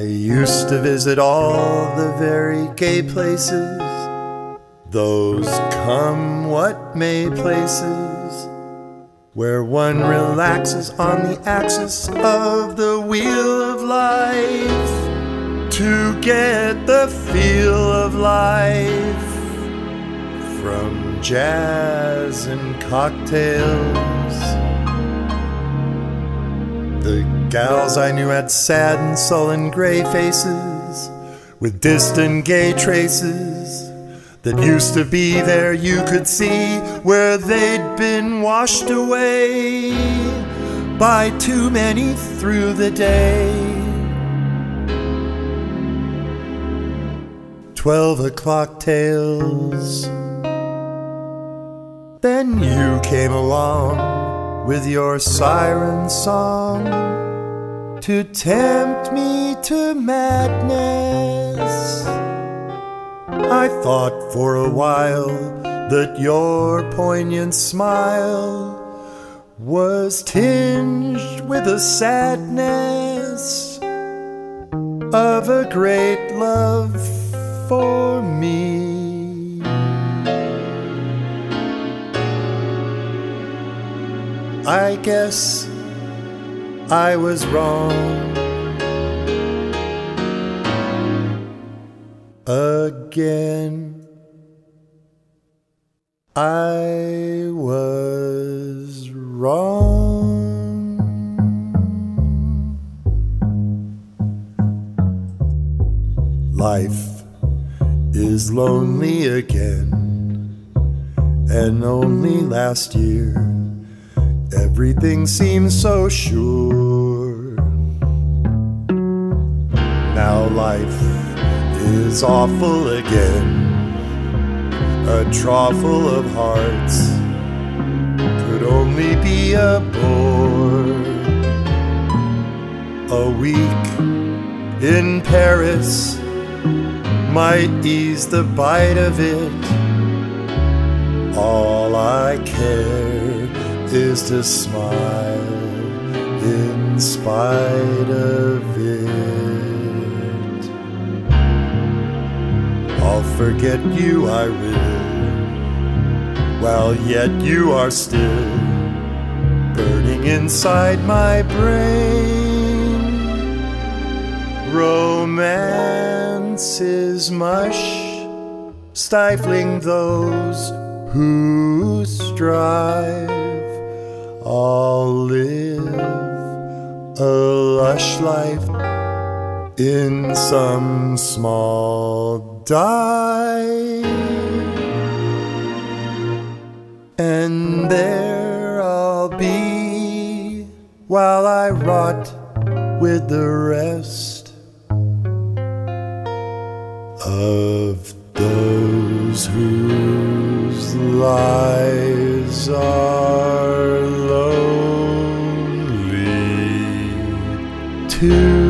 I used to visit all the very gay places, those come what may places, where one relaxes on the axis of the wheel of life to get the feel of life from jazz and cocktails. The gals I knew had sad and sullen gray faces with distant gay traces that used to be there you could see where they'd been washed away by too many through the day. Twelve o'clock tales. Then you came along with your siren song to tempt me to madness. I thought for a while that your poignant smile was tinged with the sadness of a great love for me. I guess I was wrong again. I was wrong. Life is lonely again, and only last year everything seems so sure. Now life is awful again, a trough full of hearts could only be a bore. A week in Paris might ease the bite of it. All I care is to smile in spite of it. I'll forget you, I will, while yet you are still burning inside my brain. Romance is mush, stifling those who strive all live a lush life in some small dive, and there I'll be while I rot with the rest of those whose too.